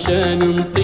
عشان انطير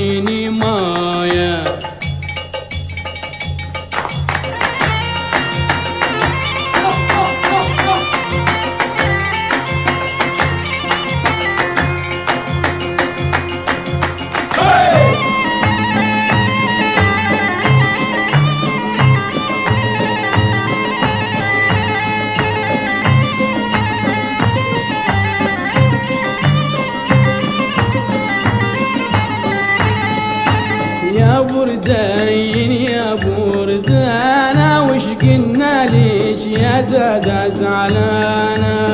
زعلانة وش قلنا ليش يا دادا زعلانة؟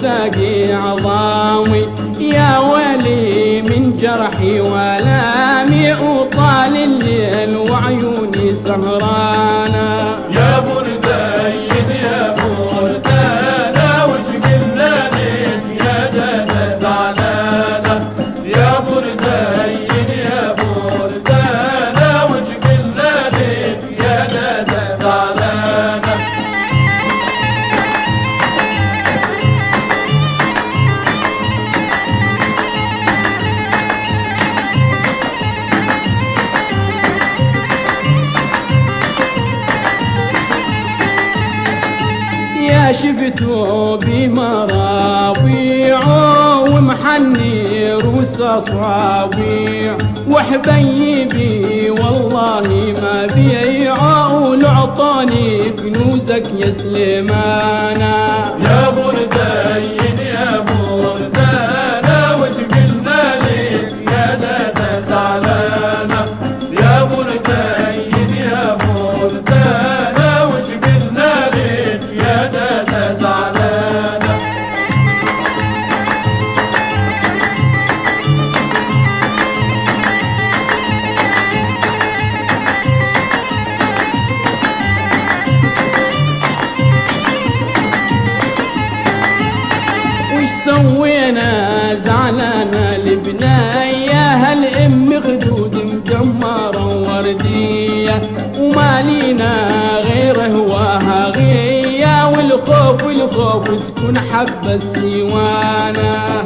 تلاقي عظامي. يا ولي من جرحي ولا أصابي وحبيبي والله ما بيعي عاون عطاني كنوزك يا سليمانا. يا بني والخوف تكون حبة سوانا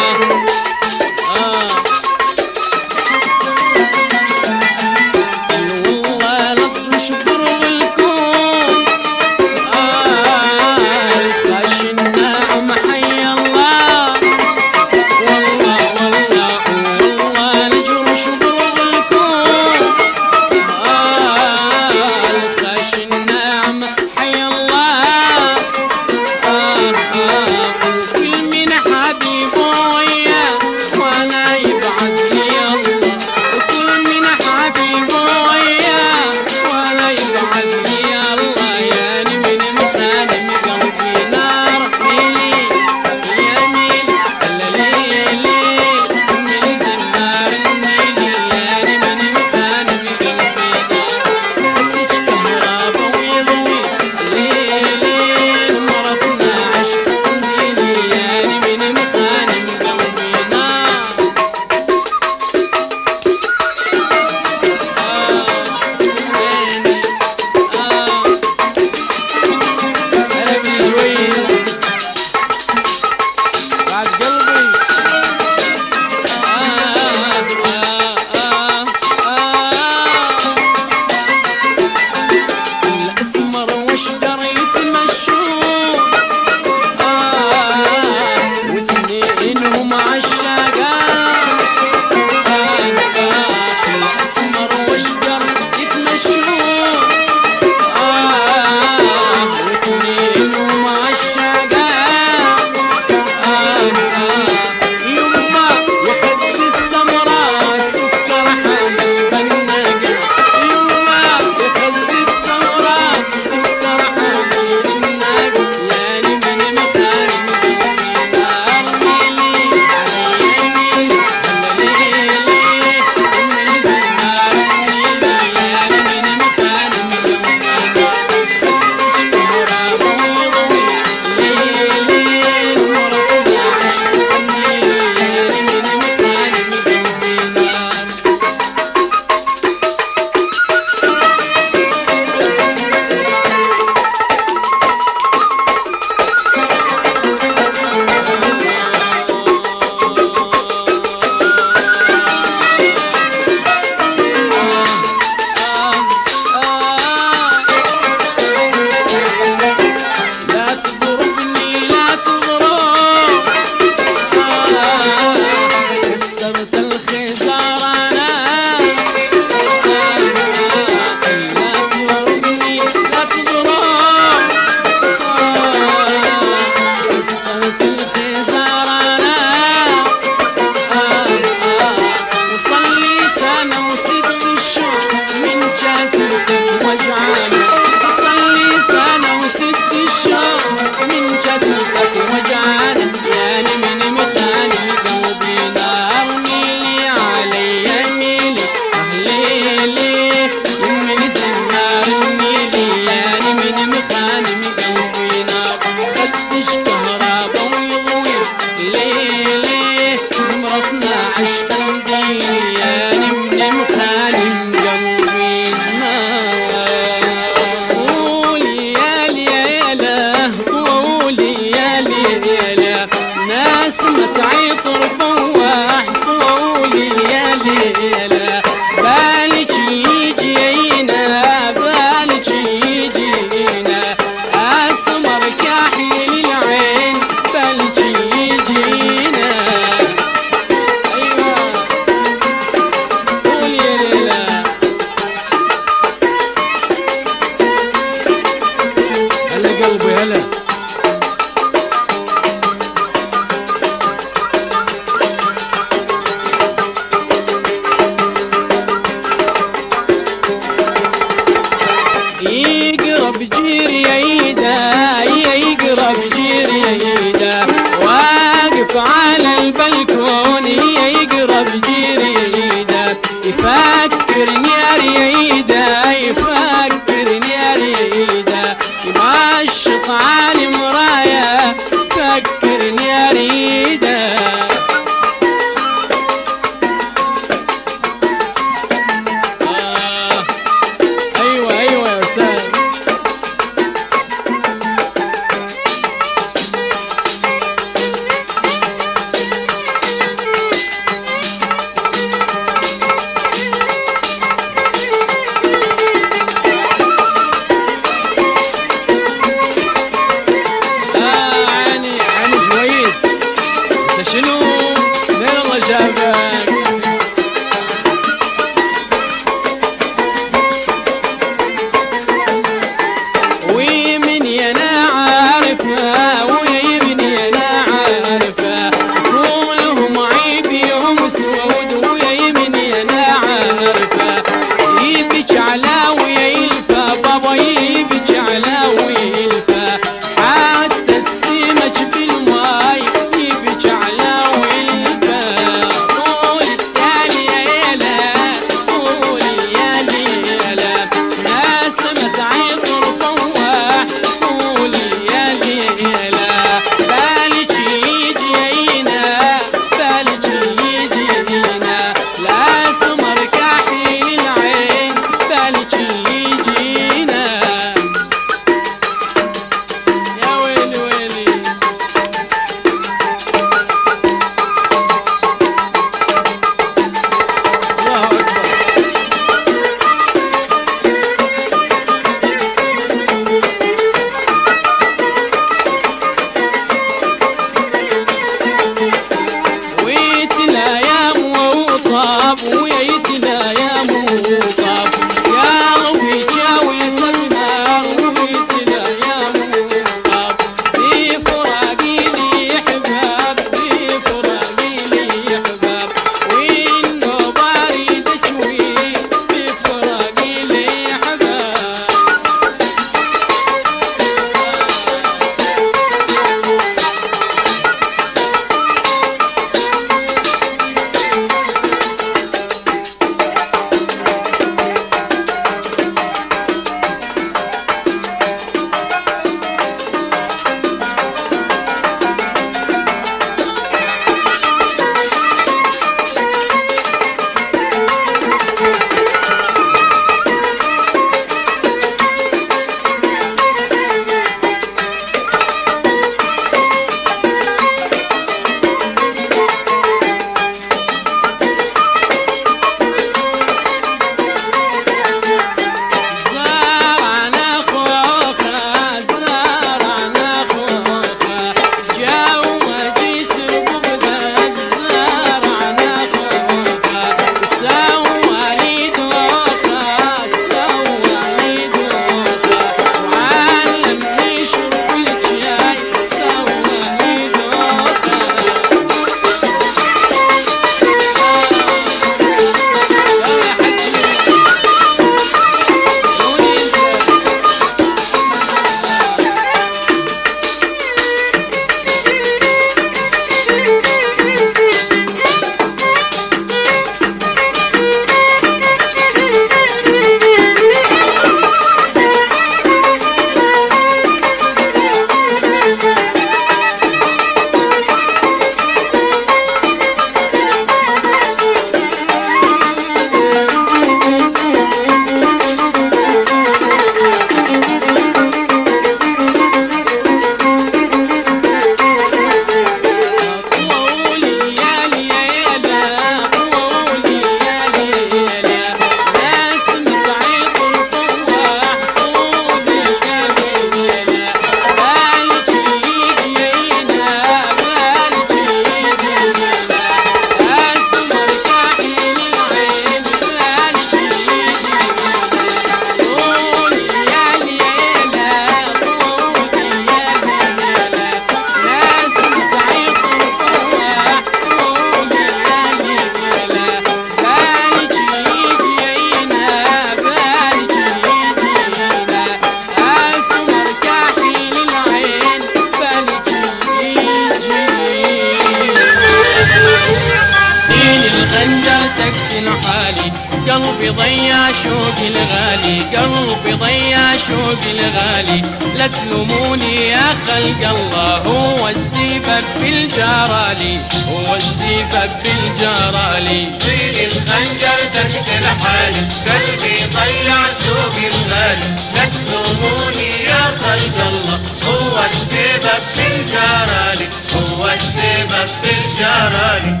هو السبب بالجرالي هو السبب بالجرالي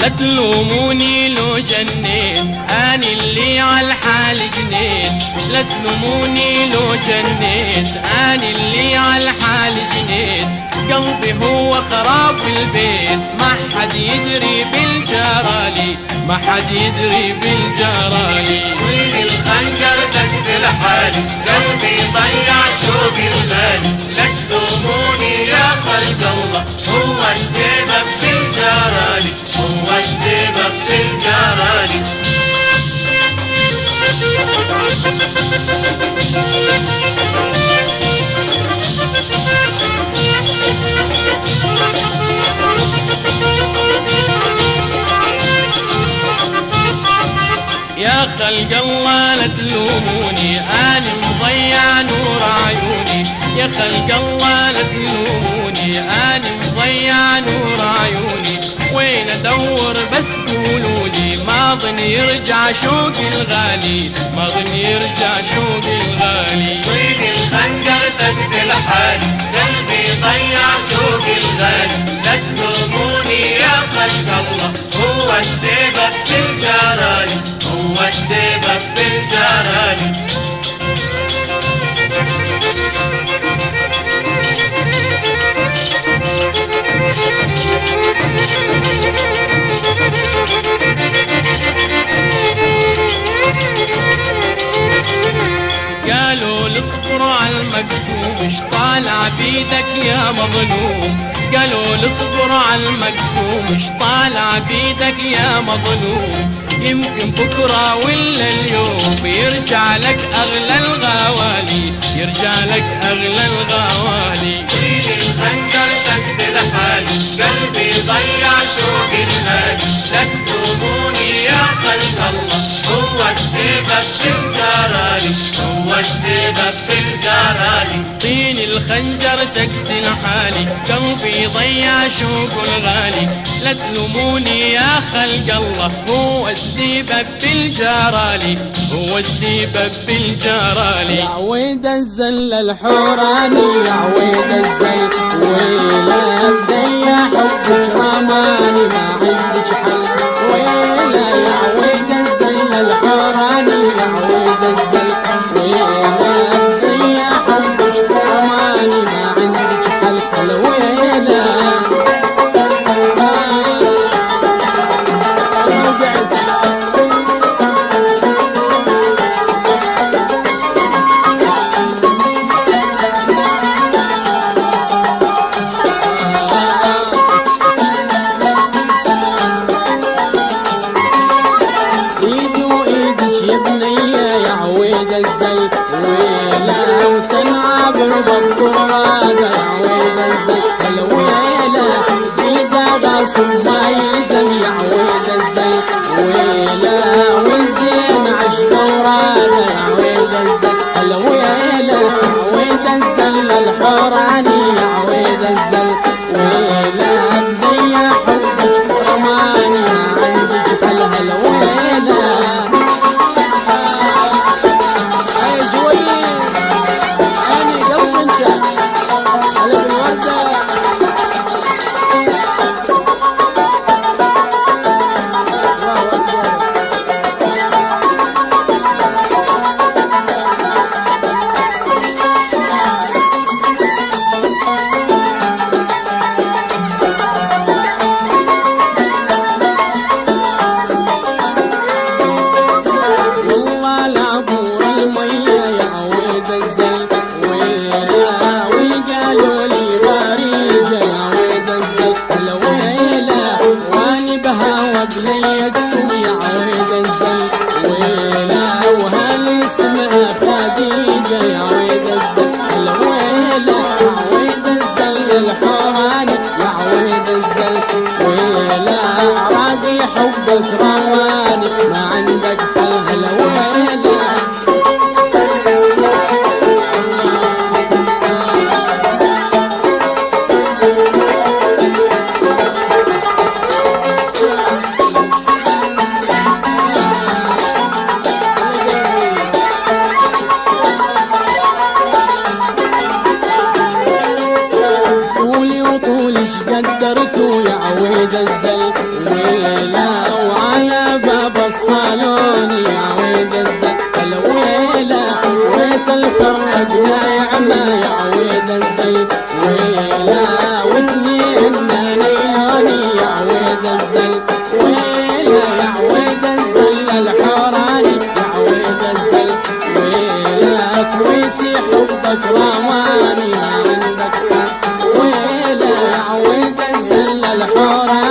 لا تلوموني لو جنيت على الحال جنيت لا تلوموني لو جنيت. اني اللي على الحال جنيت قلبي هو خراب البيت. ما حد يدري بالجرالي ما حد يدري بالجرالي. طين الخنجر تقتل حالي قلبي ضيع شوق الغالي لا تلوموني يا خلق الله هو السبب بالجرالي هو السبب بالجرالي يا خلق الله لا تلوموني أنا مضيع نور عيوني. يا خلق الله لا تلوموني أنا مضيع نور عيوني. وين أدور بس قولولي ما ظن يرجع شوقي الغالي ما ظن يرجع شوقي الغالي. طين الخنجر تقتل حالي قلبي ضيع شوق الغالي. لا تلوموني يا خلق الله هو السبب بالجرالي هو السبب بالجرالي قالوا الاصبر على المقسوم اش طالع بيدك يا مظلوم؟ قالوا الاصبر على المقسوم اش طالع بيدك يا مظلوم؟ يمكن بكرة ولا اليوم يرجع لك أغلى الغوالي يرجع لك أغلى الغوالي. تقتل حالي قلبي ضيع شوق الغالي لا تلوموني يا خلق الله. هو السبب بالجرالي هو السبب بالجرالي طين الخنجر تقتل حالي. قلبي ضيع شوق الغالي. لا تلوموني يا خلق الله. هو السبب بالجرالي هو السبب بالجرالي يا عويد الزل الحوراني يا عويد الزل ويلا بدي حبك رماني ما عندك to. الزل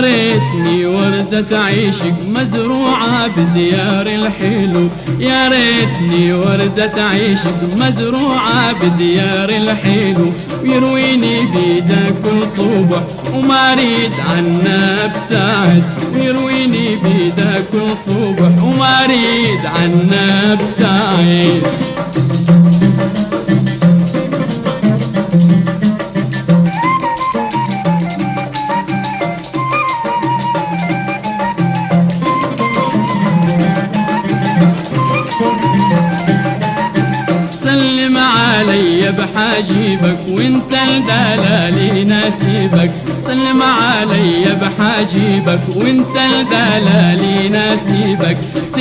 ريتني وردة مزروعة بديار الحلو يا ريتني وردة عيشك مزروعة بديار الحلو ويرويني بيدك كل صبح وما اريد عنا ابتعد ويرويني بيدك كل صبح وما أريد عنا ابتعد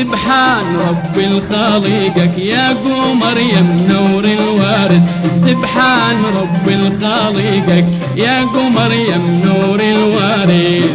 سبحان رب الخالقك يا قمر يا منور الوارد. سبحان رب الخالقك يا قمر يا منور الوارد.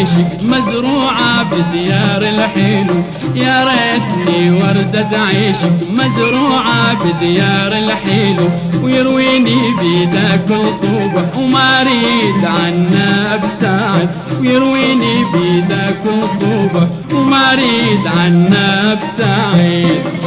عيشك مزروعة بديار الحلو يا ريتني وردة عيشك مزروعة بديار الحلو ويرويني بيدا كل صبح وما أريد عنا أبتعد. ويرويني بيدا كل صبح وما أريد عنا أبتعد.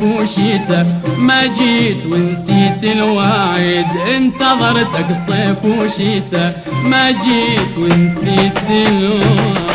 صيف وشيتا ما جيت ونسيت الوعد انتظرتك صيف وشيتا ما جيت ونسيت الوعد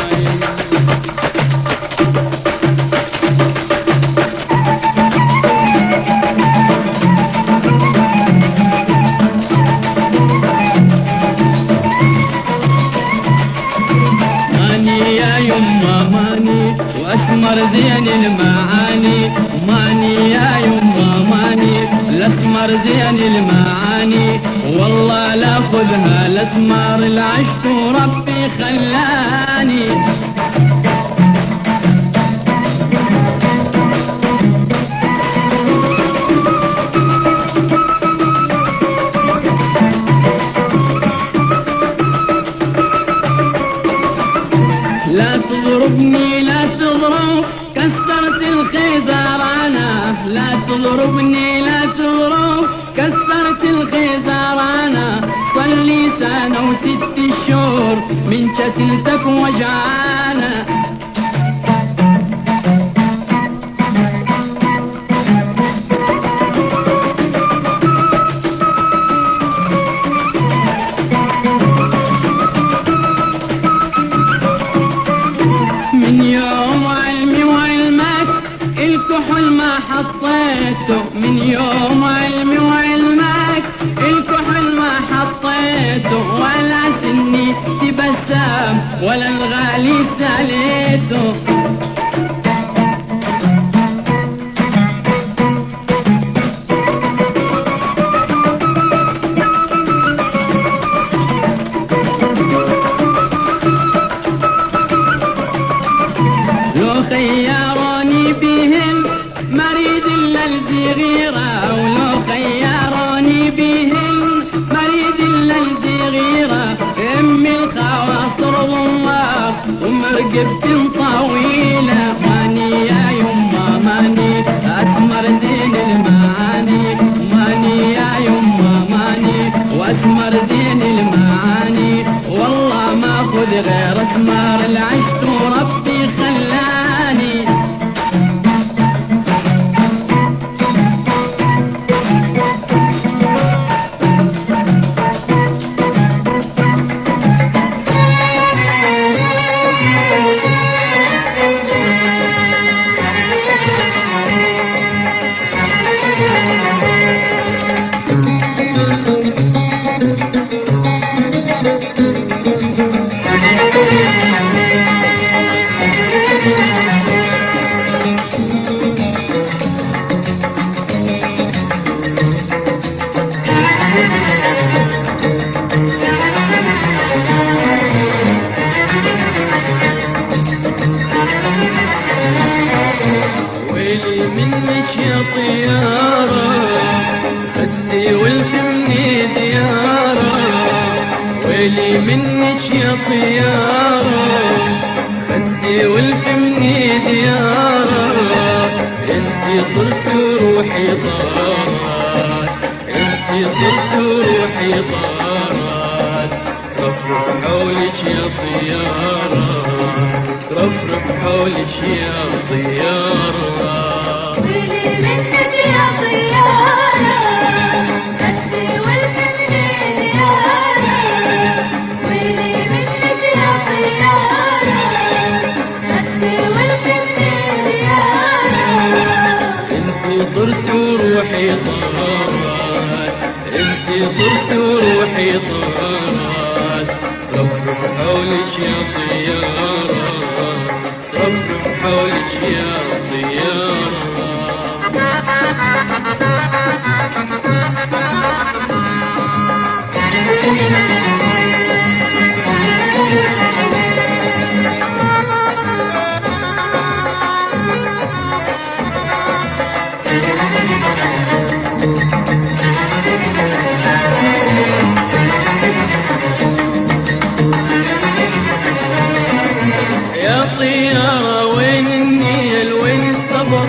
خبر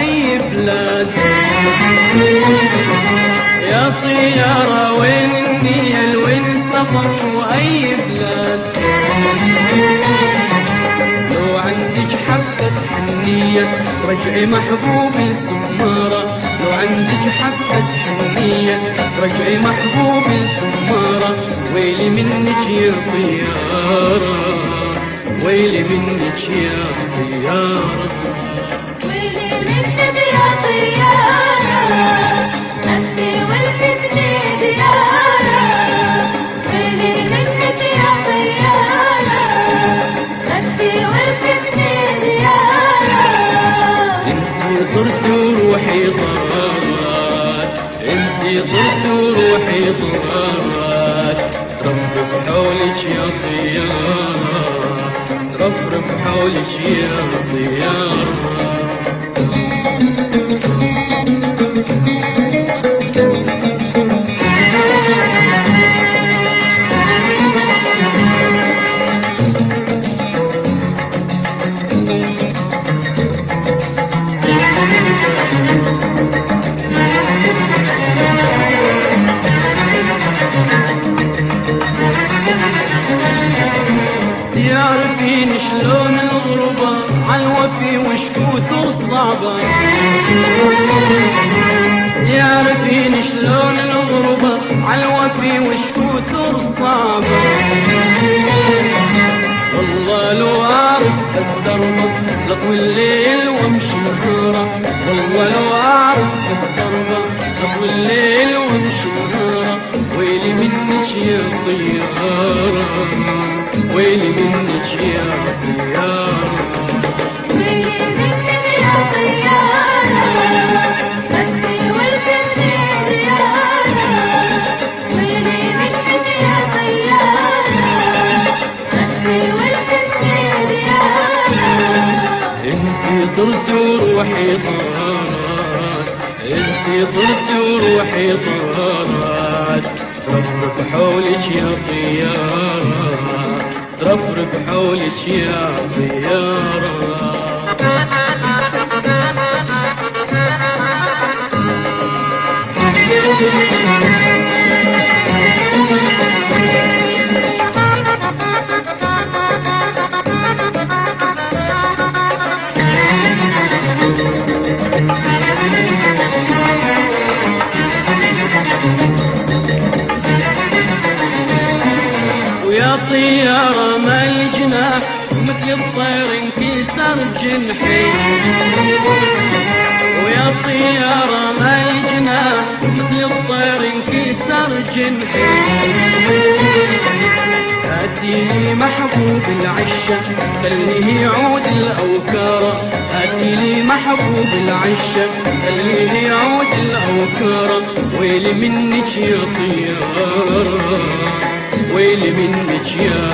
أي بلاد. يا طيارة وين النيل؟ وين السفر وأي بلاد. لو عندك حبة حنية رجعي محبوب الزمارة. لو عندك حبة حنية رجعي محبوب الزمارة. ويلي منك يا طيارة ويلي منك يا طيارة. طارت انتي طرت وروحي طارت ربك حولك يا طيارة ربك حولك يا طيارة خليه يعود الأوكار هاتي لي محبوب العشة خليه يعود الأوكار ويلي منك يا طيارة ويلي منك يا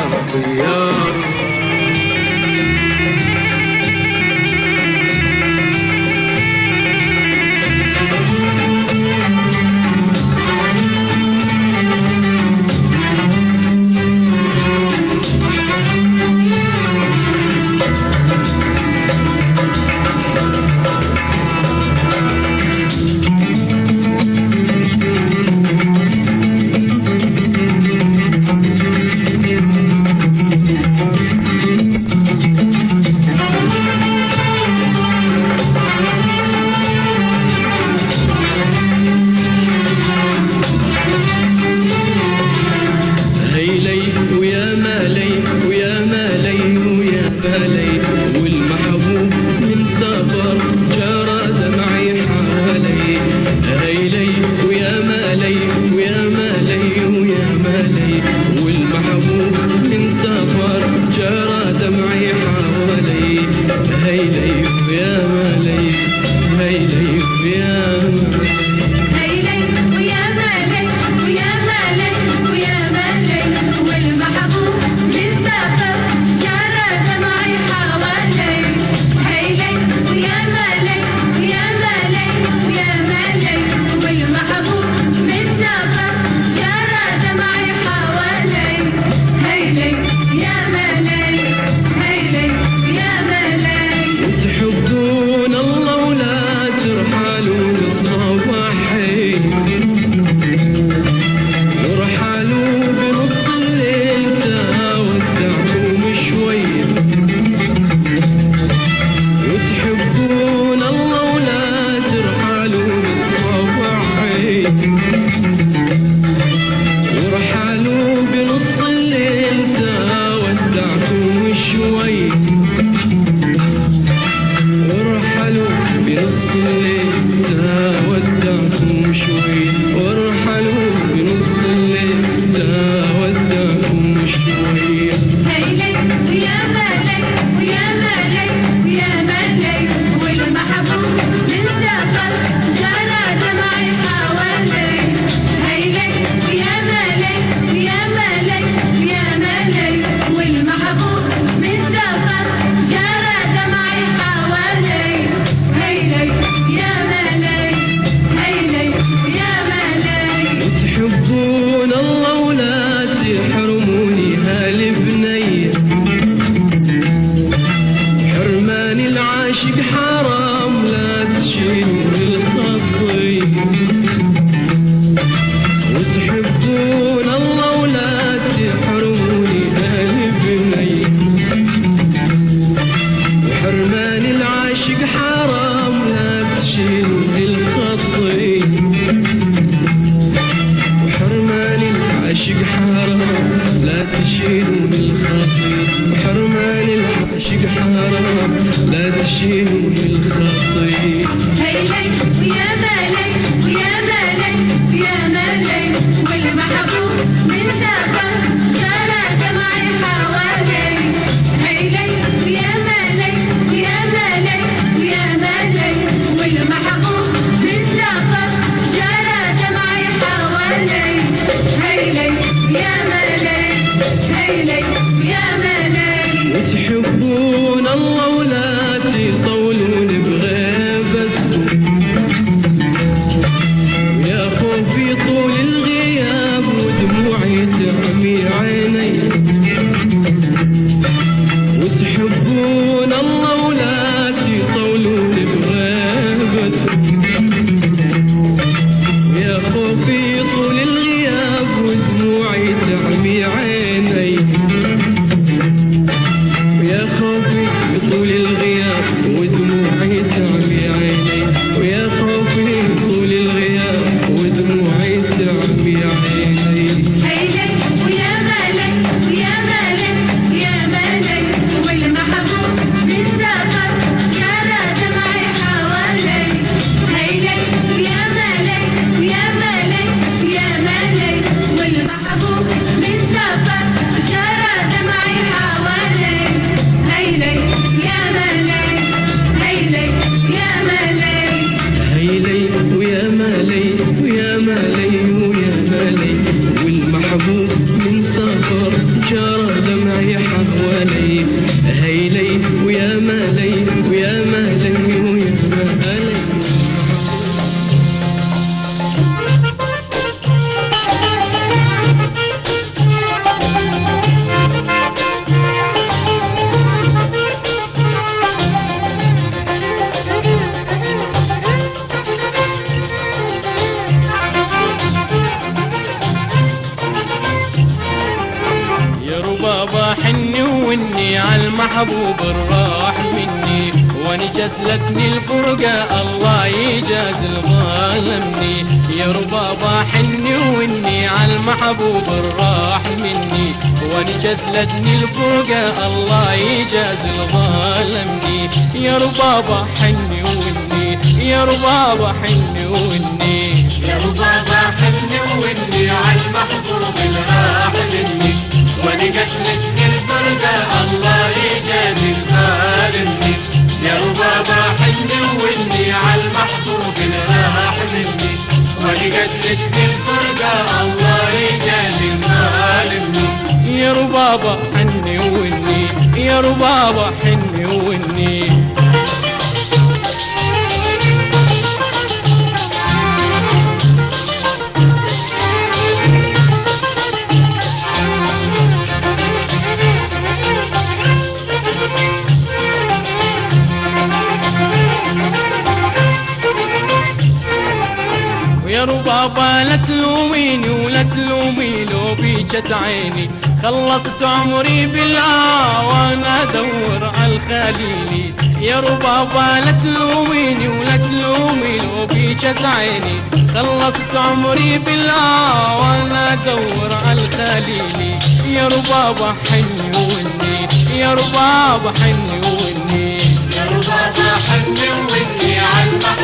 لو بيجت عيني خلصت عمري بالآه وأنا أدور على الخليلي يا ربابا لا تلوميني ولا تلومي لو بيجت عيني. خلصت عمري بالآه وأنا أدور على الخليلي يا ربابا حني وني يا ربابا حني وني يا ربابا حني وني مني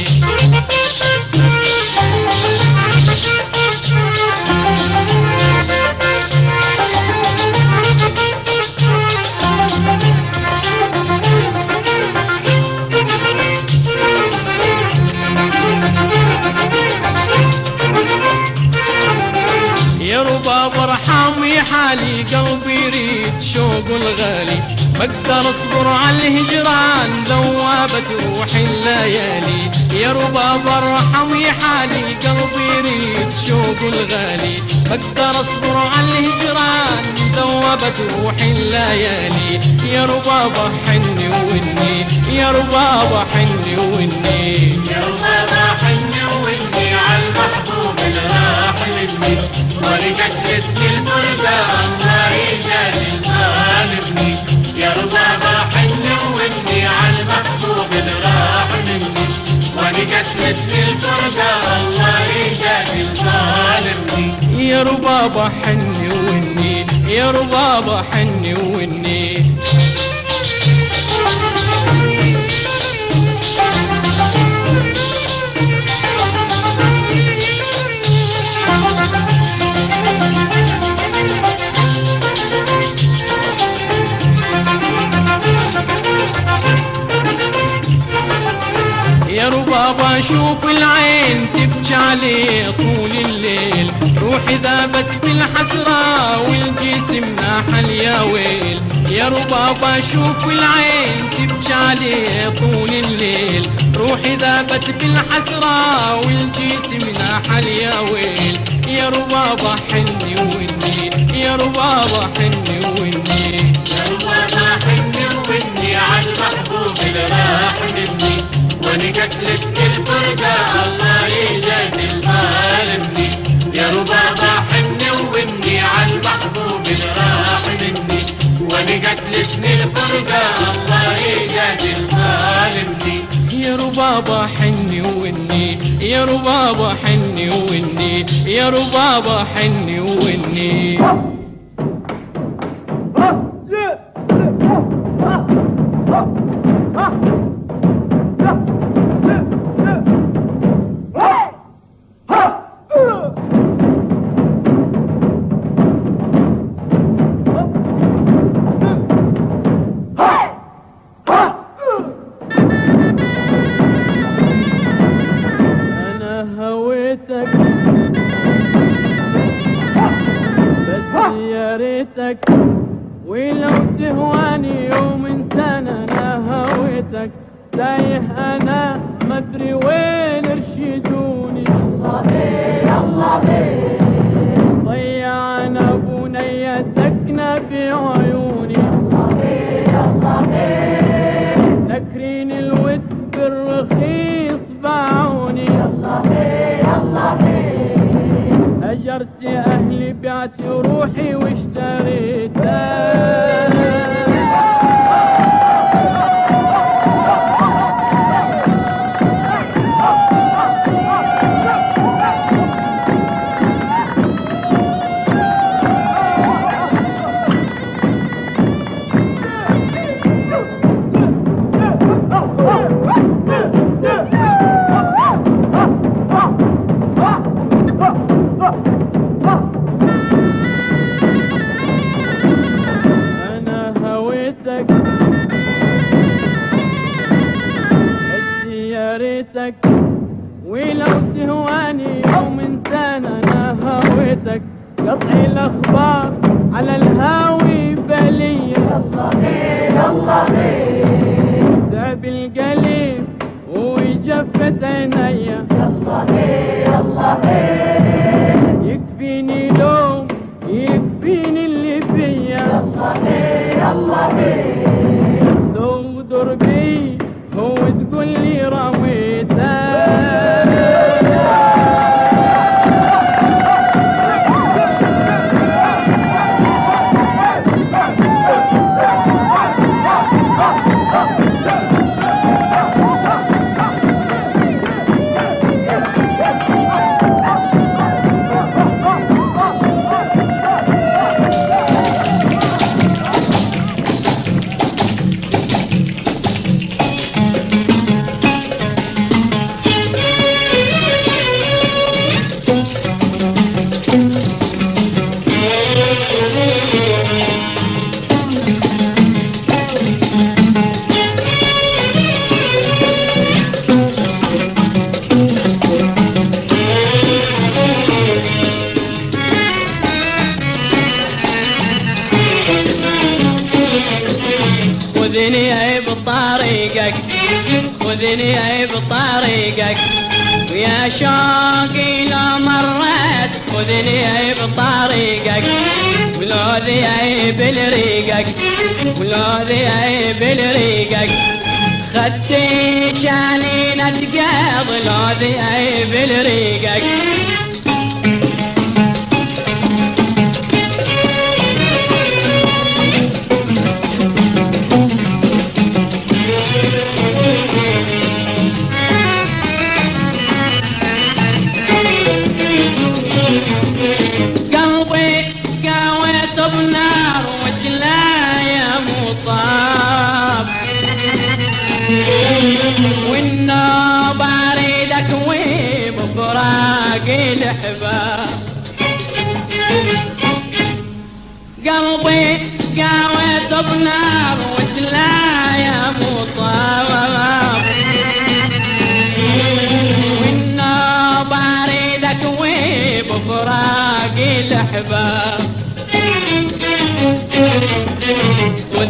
ارحمي حالي قلبي يريد شوق الغالي. ما أقدر اصبر على الهجران ذوابت روحي الليالي يا رباب ارحمي حالي قلبي يريد شوق الغالي. ما أقدر اصبر على الهجران ذوبت روحي الليالي يا رباب حني وني يا رباب حني وني يا ربابا حني ونجدتني يا حني وني يا ربابة حني وني. يا ربابا شوف العين تبكي عليه طول روحي ذابت بالحسرة والجسم ناحل يا ويل يا ربابا شوف العين تبكي عليه طول الليل. روحي ذابت بالحسرة والجسم ناحل يا ويل يا ربابا حني وني يا ربابا حني وني يا ربابة حن وإني على المحبوب اللي راح مني. ونجدتني الفرقة الله يجازي الظالمني يا ربابة حن وإني على المحبوب اللي راح مني ونجدتني الفرقة الله يجازي الظالمني يا ربابا حني وني يا ربابا حني وني يا ربابا حني وني يا ريتك ولو تهواني يوم سنة أنا هويتك. تايه أنا مدري وين أرشدوني. ضيعنا بنية سكنة بعيوني ذكرين الود بالرخيص باعوني. هجرت أهلي بعت روحي واشتريتها قطعي الأخبار على الهاوي بلية. تعب القلب وجفت عينيا يكفيني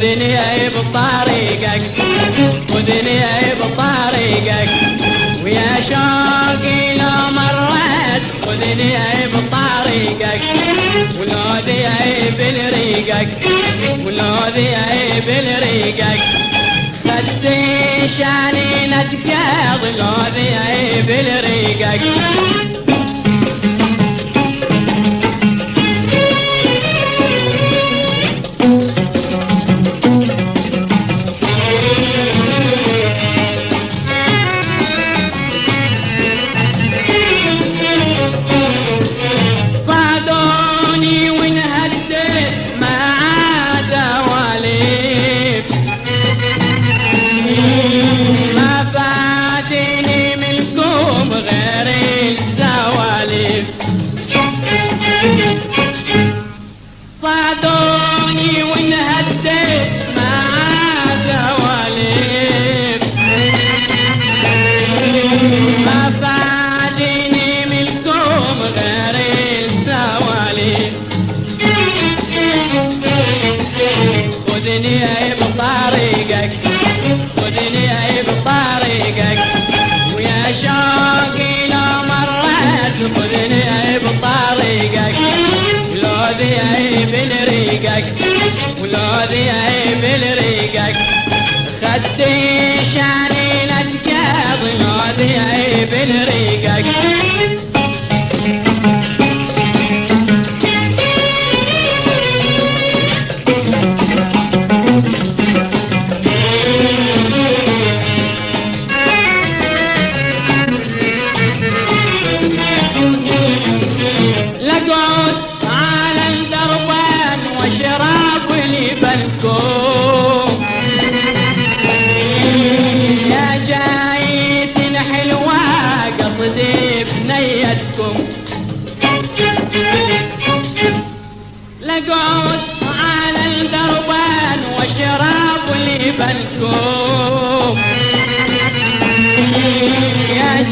خذني بطريقك خذني بطريقك ويا شوقي لو مرت خذني بطريقك ولو ذي بالريقك ولو ذي بالريقك خدي شاني نتقاض لو ذي بالريقك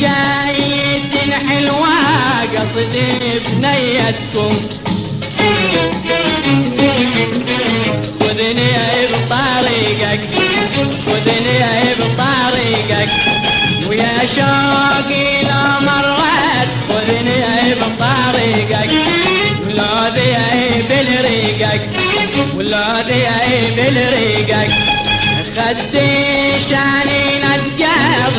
يا جاية حلوة قصدي بنيتكم. خذني بطريقك خذني بطريقك. ويا شوقي لو مرت خذني بطريقك. ولا ذي بالريقك ولا ذي بالريقك خدي شاني نتقاض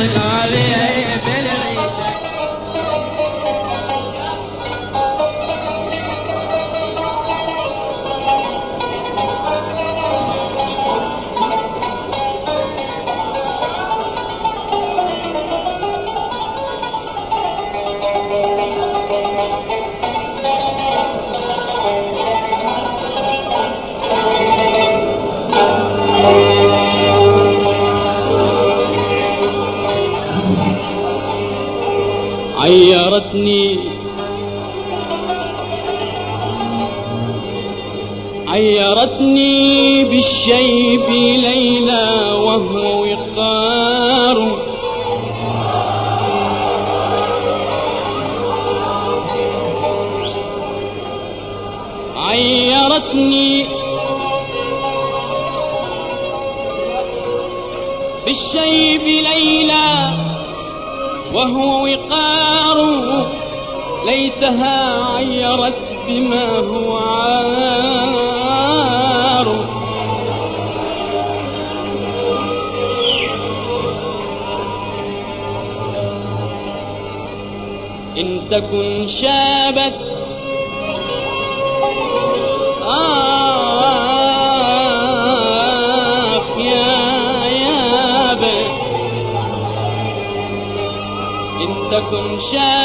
ليتها عيرت بما هو عار. إن تكن شابت آخ يا إن تكن شابت